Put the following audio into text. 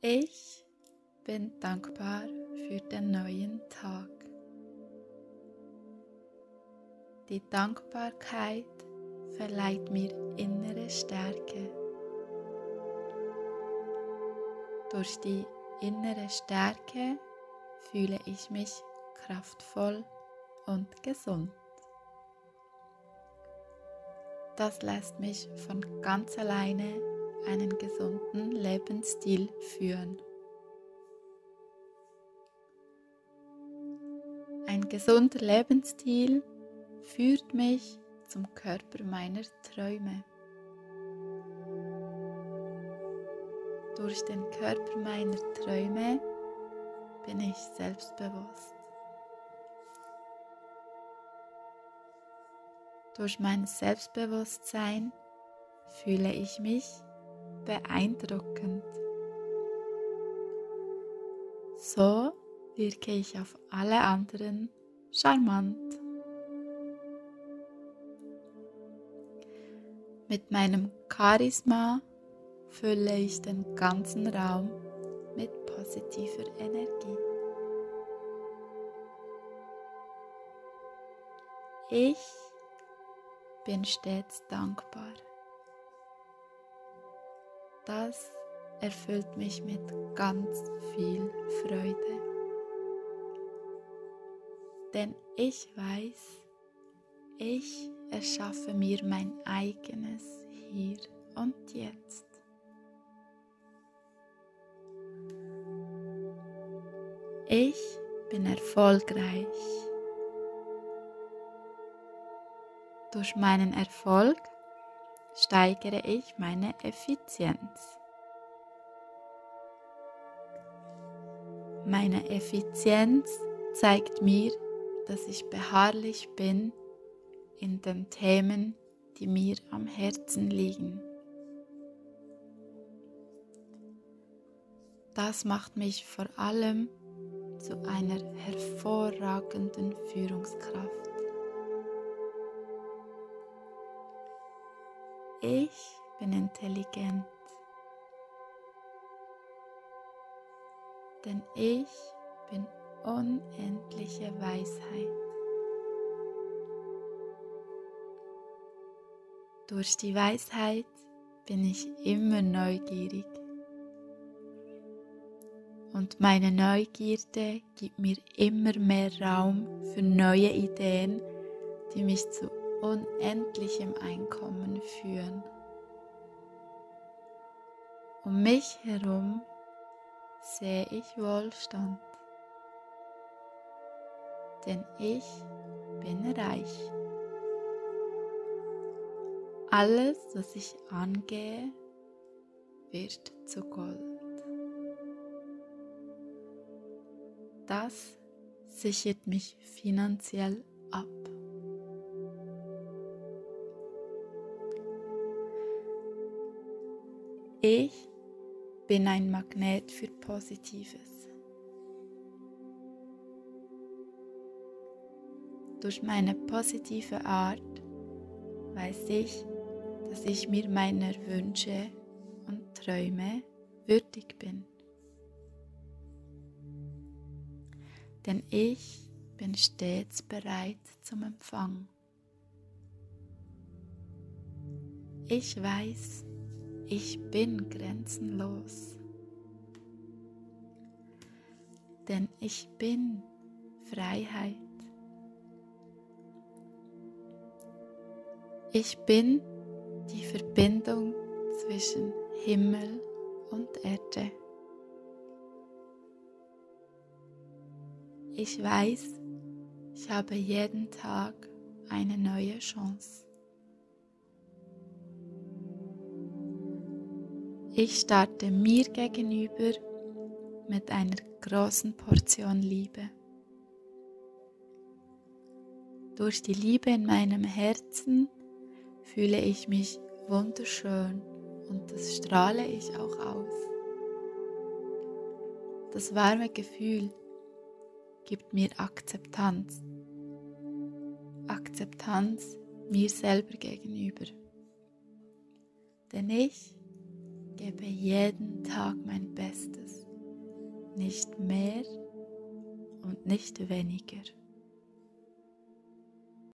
Ich bin dankbar für den neuen Tag. Die Dankbarkeit verleiht mir innere Stärke. Durch die innere Stärke fühle ich mich kraftvoll und gesund. Das lässt mich von ganz alleine einen gesunden Lebensstil führen. Ein gesunder Lebensstil führt mich zum Körper meiner Träume. Durch den Körper meiner Träume bin ich selbstbewusst. Durch mein Selbstbewusstsein fühle ich mich beeindruckend. So wirke ich auf alle anderen charmant. Mit meinem Charisma fülle ich den ganzen Raum mit positiver Energie. Ich bin stets dankbar. Das erfüllt mich mit ganz viel Freude. Denn ich weiß, ich erschaffe mir mein eigenes Hier und Jetzt. Ich bin erfolgreich. Durch meinen Erfolg steigere ich meine Effizienz. Meine Effizienz zeigt mir, dass ich beharrlich bin in den Themen, die mir am Herzen liegen. Das macht mich vor allem zu einer hervorragenden Führungskraft. Ich bin intelligent, denn ich bin unendliche Weisheit. Durch die Weisheit bin ich immer neugierig. Und meine Neugierde gibt mir immer mehr Raum für neue Ideen, die mich zu unendlichem Einkommen führen. Um mich herum sehe ich Wohlstand, denn ich bin reich. Alles, was ich angehe, wird zu Gold. Das sichert mich finanziell ab. Ich bin ein Magnet für Positives. Durch meine positive Art weiß ich, dass ich mir meiner Wünsche und Träume würdig bin. Denn ich bin stets bereit zum Empfang. Ich weiß, ich bin grenzenlos. Denn ich bin Freiheit. Ich bin die Verbindung zwischen Himmel und Erde. Ich weiß, ich habe jeden Tag eine neue Chance. Ich starte mir gegenüber mit einer großen Portion Liebe. Durch die Liebe in meinem Herzen fühle ich mich wunderschön und das strahle ich auch aus. Das warme Gefühl gibt mir Akzeptanz. Akzeptanz mir selber gegenüber. Denn ich gebe jeden Tag mein Bestes, nicht mehr und nicht weniger.